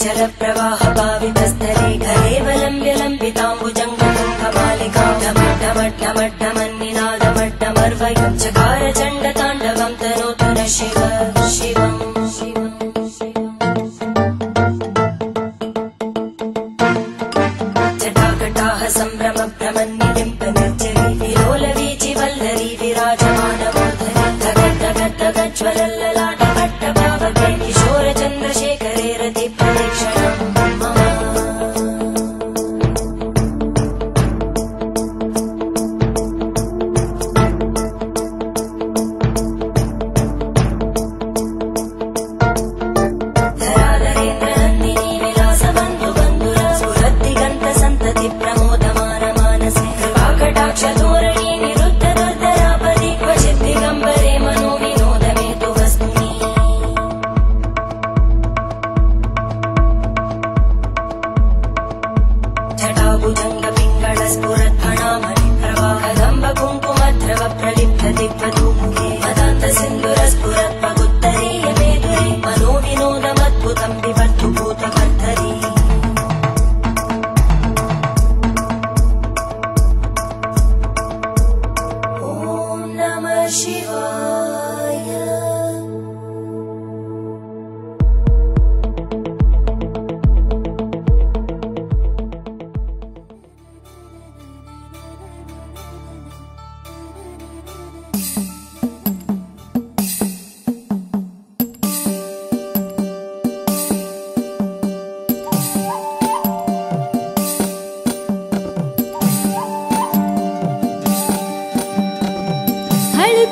जलप्रवाहपावितस्तरे धरेवलम् विलम्बिताम्बुजम्निनादमट्टमर्वकारचण्डताण्डवम् तरोत्तरम् शिवम् सम्भ्रम प्रमन्निम् దండ పింగళ స్ఫురద్భణామణి ప్రవాహ దంబ కుంకుమద్రవ ప్రలిప్త దిగ్వధూముఖే మదాంత సింధుర స్ఫుర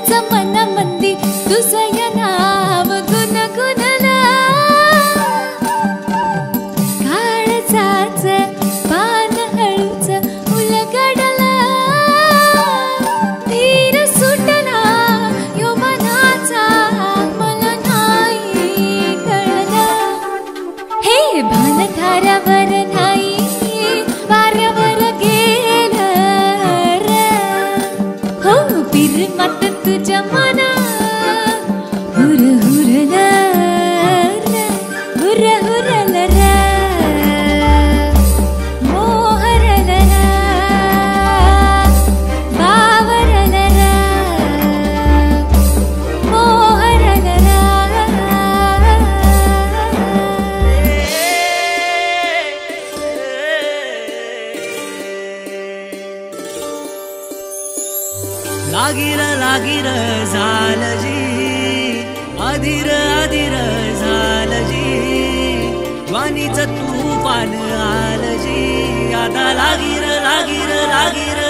teman पाणीच तू पान आलजी आता लागीर लागीर लागीर.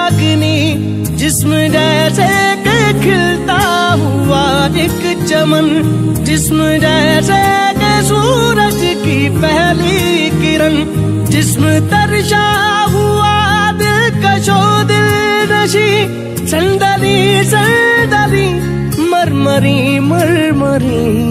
जिस्म जैसे खिलता हुआ एक चमन। जिसम जैसे कि सूरज की पहली किरण। जिसम तरशा हुआ दिल कशो दिल नशी। संदली संदली मरमरी मरमरी।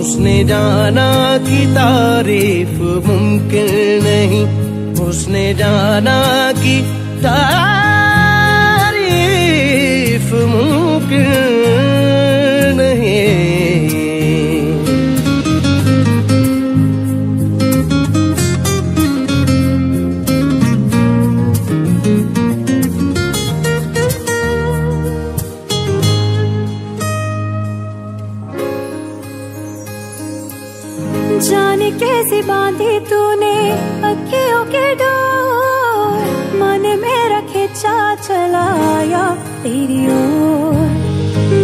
उसने जाना की तारीफ़ मुमकिन नहीं। उसने जाना की तारीफ़ मुमकिन चलाया तेरी ओर।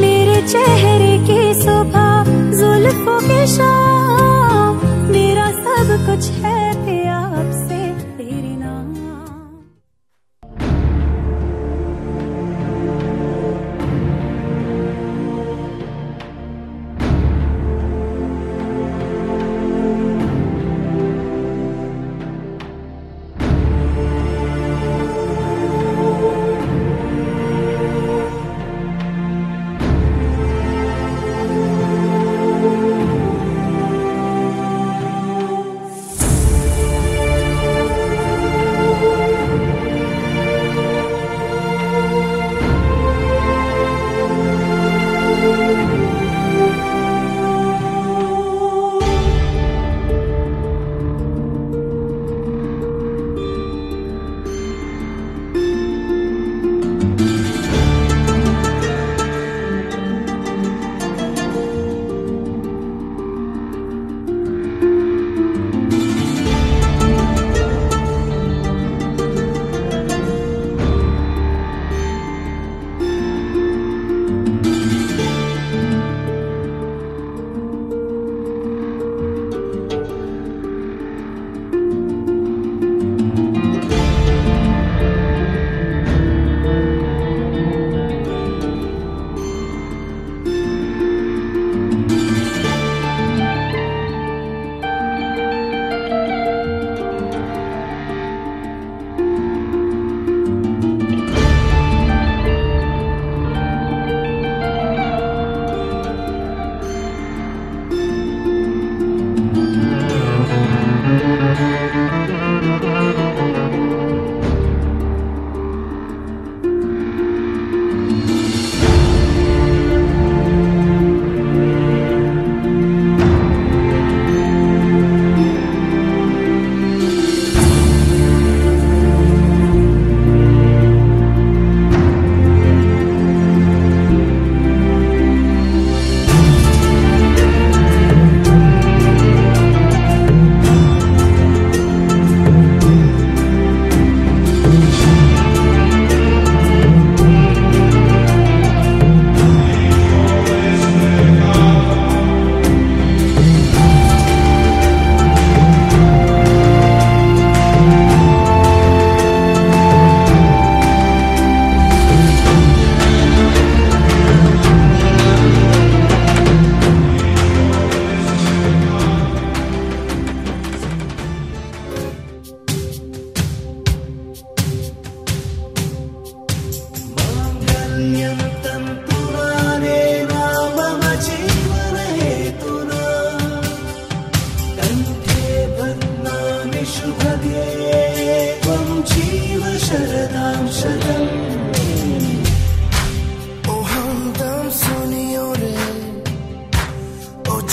मेरे चेहरे की सुबह जुल्फों के शाम। मेरा सब कुछ है प्यार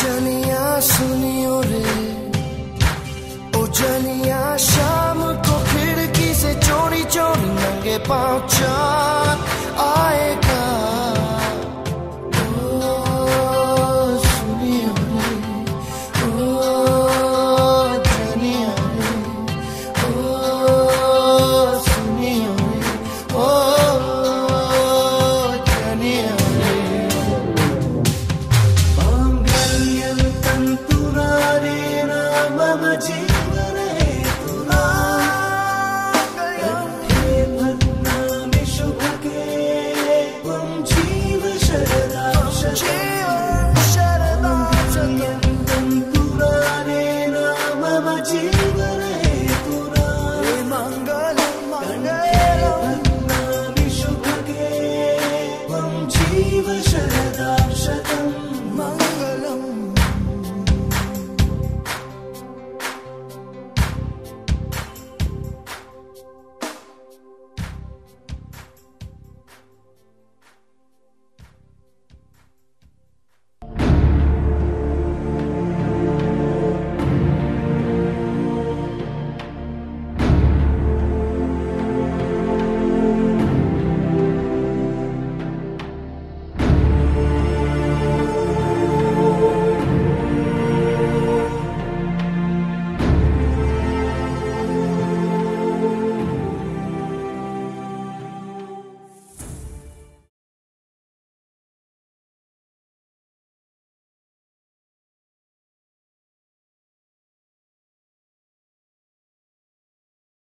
जानिया सुनियो रे। ओ जानिया शाम को खिड़की से चोरी चोरी नंगे पाँव चार आए